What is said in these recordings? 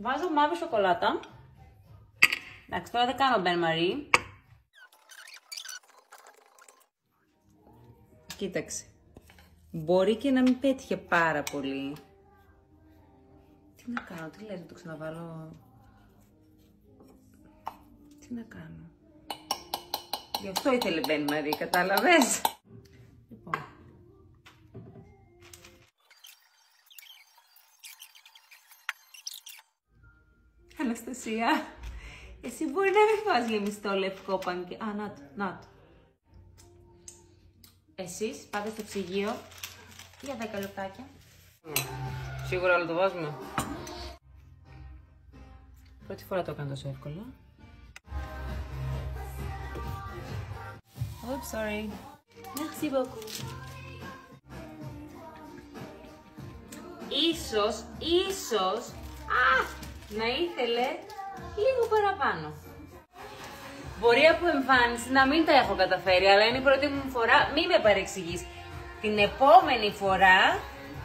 Βάζω μαύρη σοκολάτα. Εντάξει, τώρα δεν κάνω μπεν μαρί. Κοίταξε. Μπορεί και να μην πέτυχε πάρα πολύ. Τι να κάνω, τι λες, να το ξαναβάλω. Τι να κάνω. Γι' αυτό ήθελε μπεν μαρί, κατάλαβες; Αναστασία, εσύ μπορεί να μην φας γεμιστό λευκό πανκέ. Α, να το, να το. Εσείς πάτε στο ψυγείο για 10 λεπτάκια. Σίγουρα όλο το βάζουμε. Πρώτη φορά το έκανα τόσο εύκολα. Oops, sorry. Merci beaucoup. Ίσως, ίσως, α, να ήθελε λίγο παραπάνω. Μπορεί από εμφάνιση να μην τα έχω καταφέρει, αλλά είναι η πρώτη μου φορά. Μην με παρεξηγείς. Την επόμενη φορά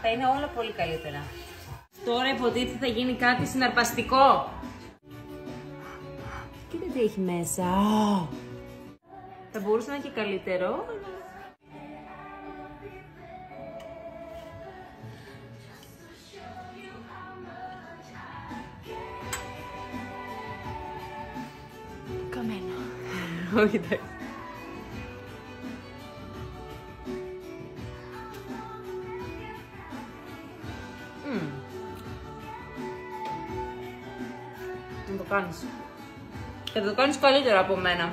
θα είναι όλα πολύ καλύτερα. Τώρα υποτίθεται θα γίνει κάτι συναρπαστικό. Κοίτα τι έχει μέσα. Θα μπορούσε να είναι και καλύτερο, αλλά... Όχι, εντάξει. Μμμ. Να το κάνεις. Και θα το κάνεις καλύτερα από μένα.